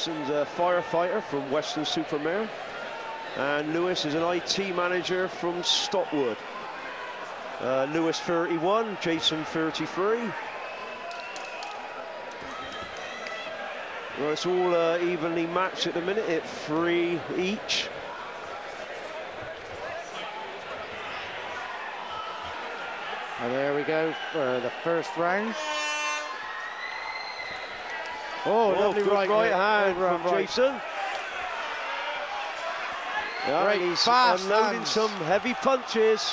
Jason's a firefighter from Weston-super-Mare. And Lewis is an IT manager from Stockwood. Uh, Lewis 31, Jason 33. Well, it's all uh, evenly matched at the minute at three each. And there we go for the first round. Oh, Oh, lovely right, right, hand from right. Jason. Yeah, Great he's fast unloading hands. some heavy punches.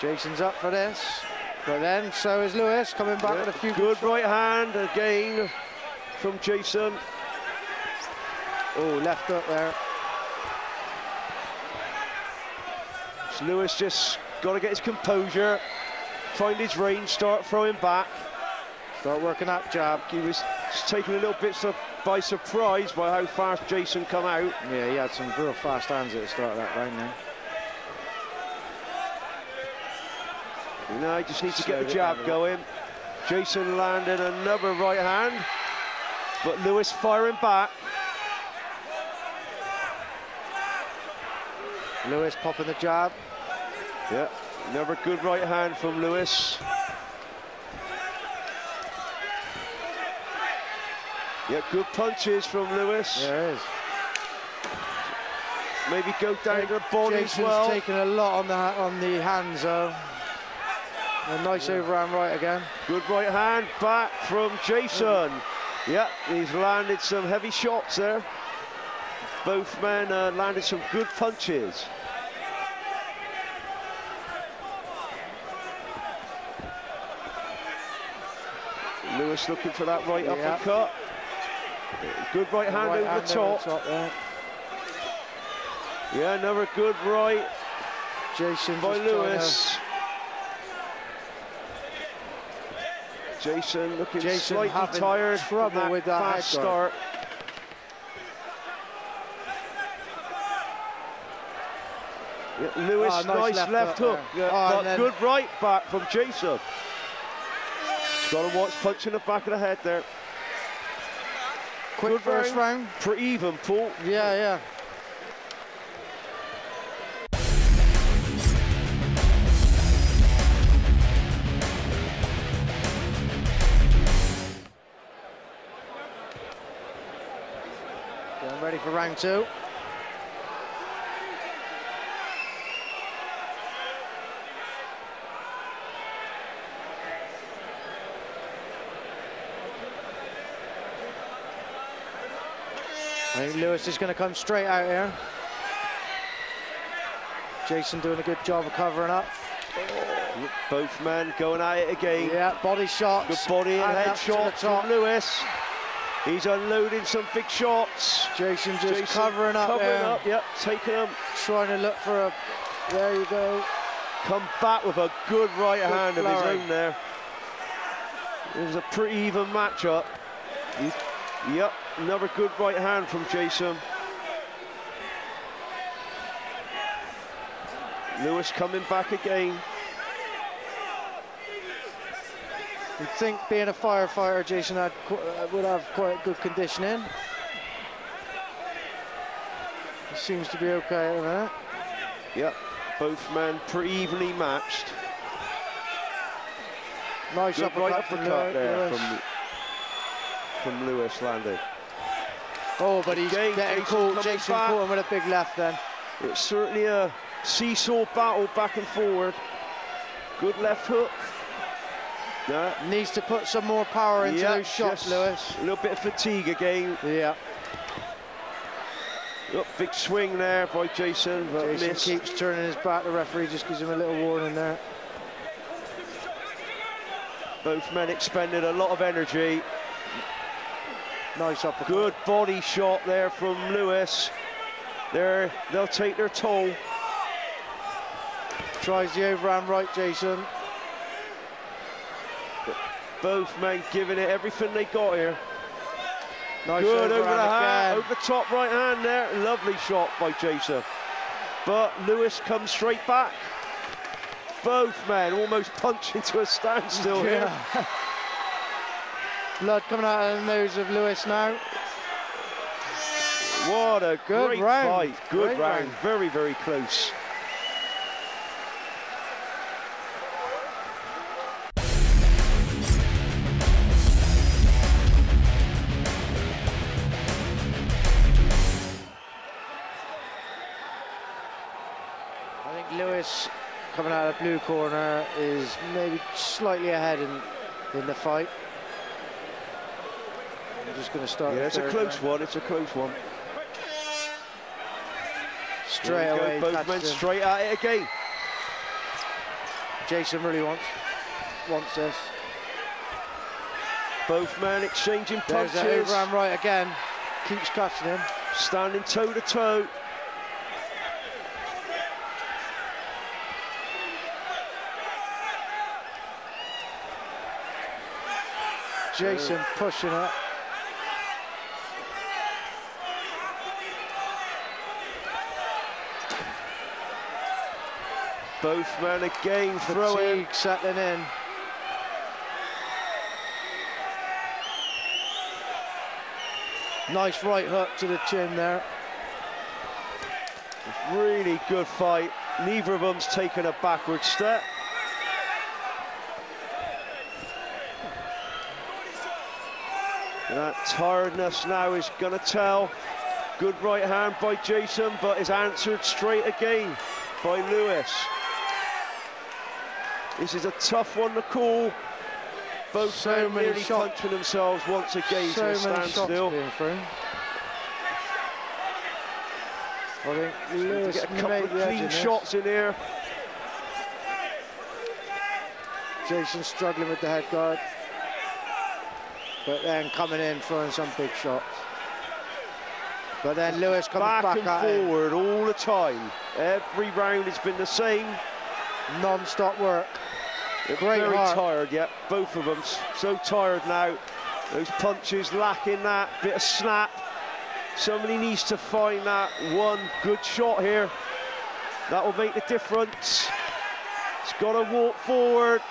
Jason's up for this. But then, so is Lewis, coming back Yeah, with a few good right hand again from Jason. Oh, left up there. So Lewis just got to get his composure, find his range, start throwing back. Start working that jab. He was taken a little bit su- by surprise by how fast Jason come out. Yeah, he had some real fast hands at the start of that round then. You know, he just needs to get the jab going. Jason landing another right hand, but Lewis firing back. Lewis popping the jab. Yeah, another good right hand from Lewis. Yeah, good punches from Lewis. There is. Maybe go down to the body Jason's as well. taking a lot on the on the hands though. A nice overhand right again. Good right hand back from Jason. Yeah, he's landed some heavy shots there. Both men uh, landed some good punches. Lewis looking for that right Yeah. uppercut. Good right hand Right over hand the top. Yeah, another good right Jason by just trying to- Lewis. Jason looking Jason slightly tired from trouble that with that fast start. Yeah, Lewis, Ah, nice, nice left, left hook. Yeah, there. Ah, then- good right back from Jason. Got to watch punching the back of the head there. Quick Good first round. round. Pretty even, Paul. Yeah, yeah. Getting ready for round two. I think Lewis is going to come straight out here. Jason doing a good job of covering up. Both men going at it again. Yeah, body shots. Good body and And head up shots top. from Lewis. He's unloading some big shots. Jason just Jason covering up covering there. up, yep, taking them. Trying to look for a. There you go. Come back with a good right Good hand of his own there. It was a pretty even matchup. Yep, another good right hand from Jason. Lewis coming back again. You'd think being a firefighter, Jason had, uh, would have quite good conditioning. He seems to be okay at the minute. Yep, both men pretty evenly matched. Nice Good uppercut, right uppercut there from, from Lewis landing. Oh, but he's getting Jason caught. Jason back. caught him with a big left then. It's certainly a seesaw battle back and forward. Good left hook. Yeah, Needs to put some more power into yeah, those shots, Lewis. A little bit of fatigue again. Yeah, Oh, big swing there by Jason, but Jason missed. keeps turning his back. The referee just gives him a little warning there. Both men expended a lot of energy. Nice uppercut. Good body shot there from Lewis. There, they'll take their toll. Tries the overhand right, Jason. Both men giving it everything they got here. Nice Good over the hand, over the top right hand there. Lovely shot by Jason. But Lewis comes straight back. Both men almost punch into a standstill here. Blood coming out of the nose of Lewis now. What a Good great round. fight. Good Great round. round. Very, very close. I think Lewis coming out of the blue corner is maybe slightly ahead in, in the fight. I'm just going to start. Yeah, it's a close one. It's a close one. Straight away, Both men straight at it again. Jason really wants wants this. Both men exchanging punches. There's that right again. Keeps catching him. Standing toe to toe. Jason pushing it. Both men again throwing. Settling in. Nice right hook to the chin there. Really good fight. Neither of them's taken a backward step. That tiredness now is going to tell. Good right hand by Jason, but is answered straight again by Lewis. This is a tough one to call. Both So men many nearly shots. punching themselves once again so to a standstill. I think To Lewis get a couple of clean shots in here. Jason struggling with the head guard. But then coming in, throwing some big shots. But then Lewis comes back, back, and at him. forward all the time. Every round has been the same. Non-stop work. They're Great very heart. tired, yeah, both of them. So tired now. Those punches lacking that bit of snap. Somebody needs to find that one good shot here. That will make the difference. It's got to walk forward.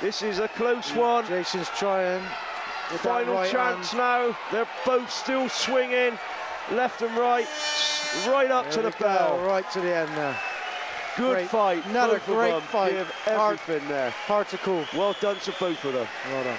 This is a close mm, one. Jason's trying. Final right chance hand. now. They're both still swinging, left and right, right up to the we go, bell. Right to the end there. Good Great. fight. Another great fight. Give everything there. Hard to call. Well done to both of them. Well done.